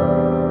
Christ.